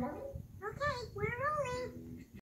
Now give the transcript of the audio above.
another